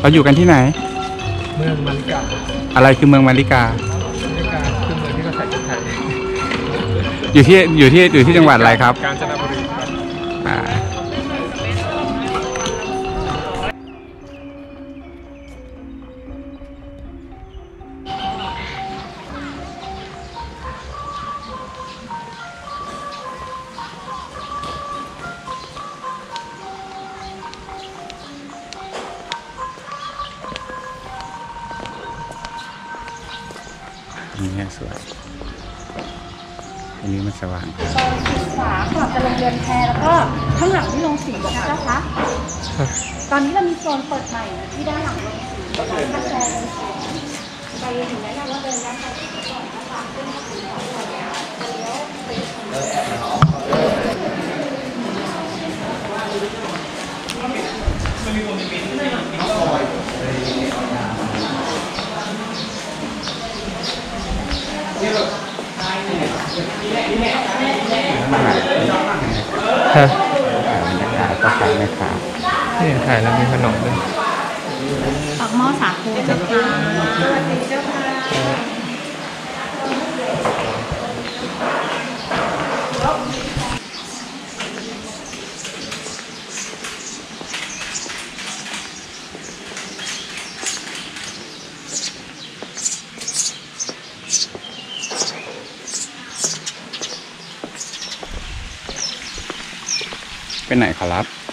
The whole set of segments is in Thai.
เราอยู่กันที่ไหน เมืองมันกาอะไรคือเมืองมาริกาในการคือเมืองที่เขาใส่ชุดไทยอยู่ที่อยู่ที่อยู่ที่จังหวัดอะไรครับ กาญจนบุรีครับ อ่า สวยอันนี้มันสว่างขวาก่อนจะลงเรือนแพแล้วก็ข้างหลังที่ลงสีนะเจ้าคะตอนนี้เรามีโซนเปิดใหม่ที่ด้านหลังลงสีร้านกาแฟลงสีไปถึงแนะนำว่าเดินด้านไปก่อนนะคะขึ้นมาถึงสองคนเนี่ยจะเลี้ยวไปฮะบรร ยากาศก็ฟังไหมครับนี่ถ่ายแล้วมีขนมด้วยปากหม้อสาคูเจ้าค่ะสวัสดีเจ้าค่ะ ไปไหนขอรับ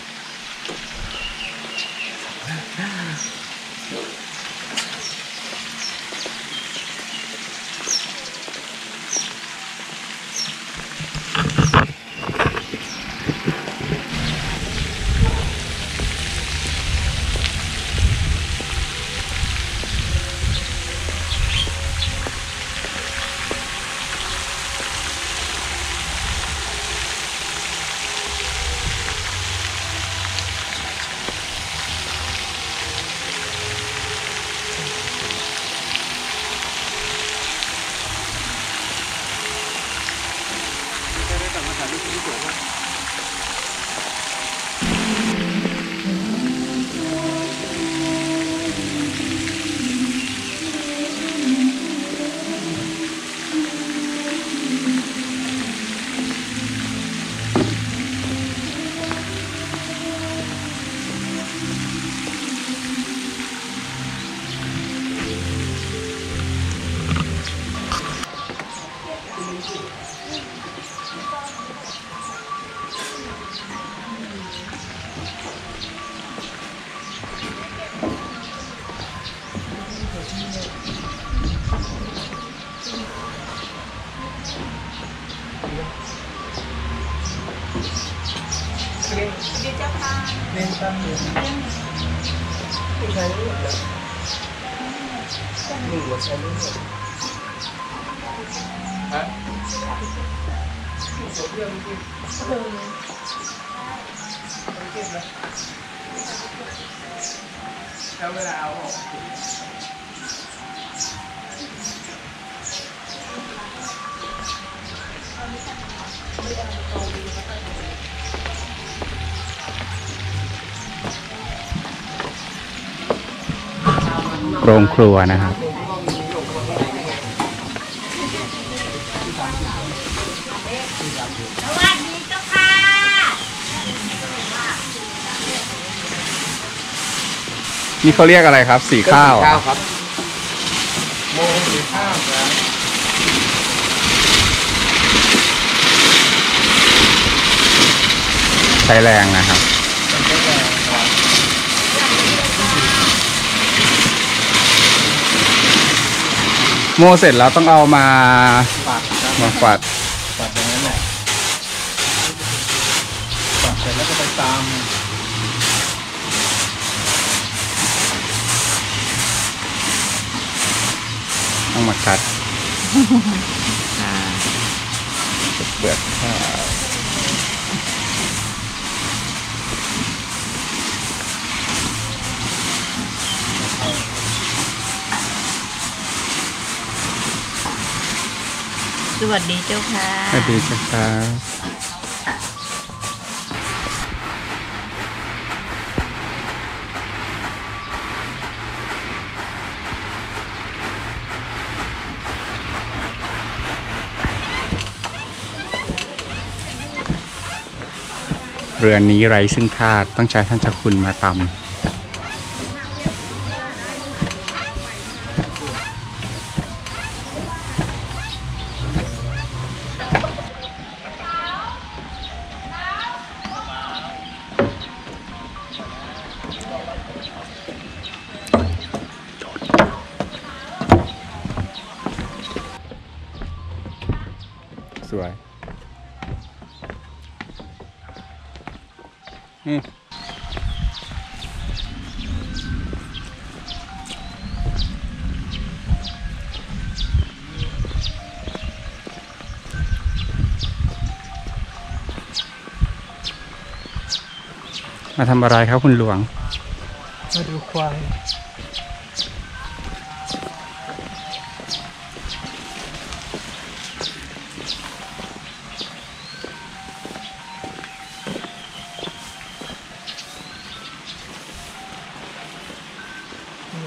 nên tâm được Thì thấy được được Mình có xem đúng rồi Hả? Một số kia không โรงครัวนะครับ สวัสดีเจ้าค่ะ นี่เขาเรียกอะไรครับ สีข้าวเหรอครับโมงสีข้าวนะใช้แรงนะครับโม่เสร็จแล้วต้องเอามาปัดครับมาฝัดปัดอย่างนั้นแหละปัดเสร็จแล้วก็ไปตาม ต้อง มาคัดเปลือกข้าวสวัสดีเจ้าค่ะ สวัสดีครั เรือนนี้ไร้ซึ่งธาตุต้องใช้ท่านเจ้าคุณมาตำสวย มาทำอะไรครับคุณหลวง มาดูควาย อุ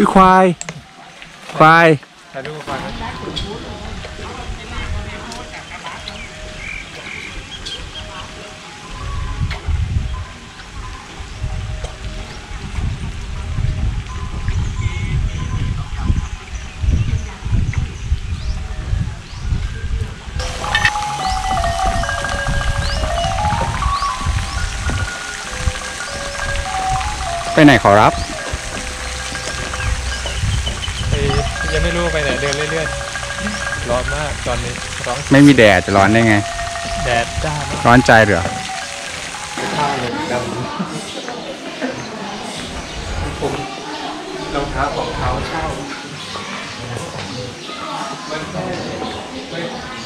้ยควาย ควาย ถ่ายรูปควายนะ ไปไหนขอรับไปยังไม่รู้ไปไหนเดินเรื่อยๆร้อนมากตอนนี้ร้อนไม่มีแดดจะร้อนได้ไง แดดจ้ามากร้อนใจเหรอข้าวเลยดำผมรองเท้าของเท้าเช่ามันแค่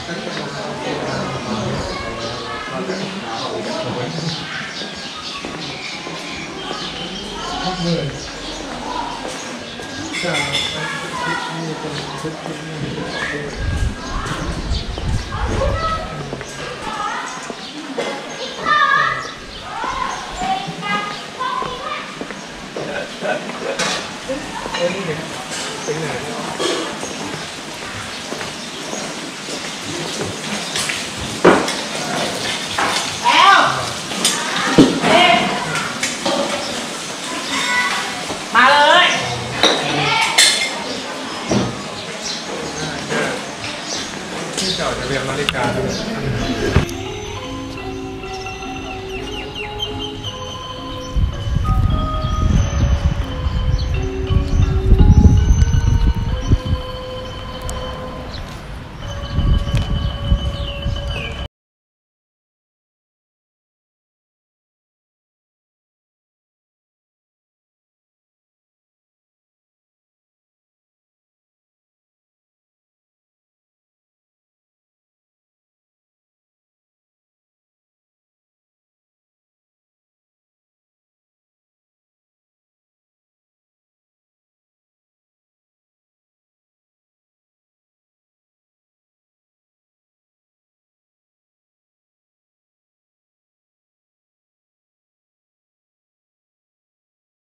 ทุกหมื่นใช่นี่เป็นชุดชุดนี้เอ้ยนี่เป็นไหน มา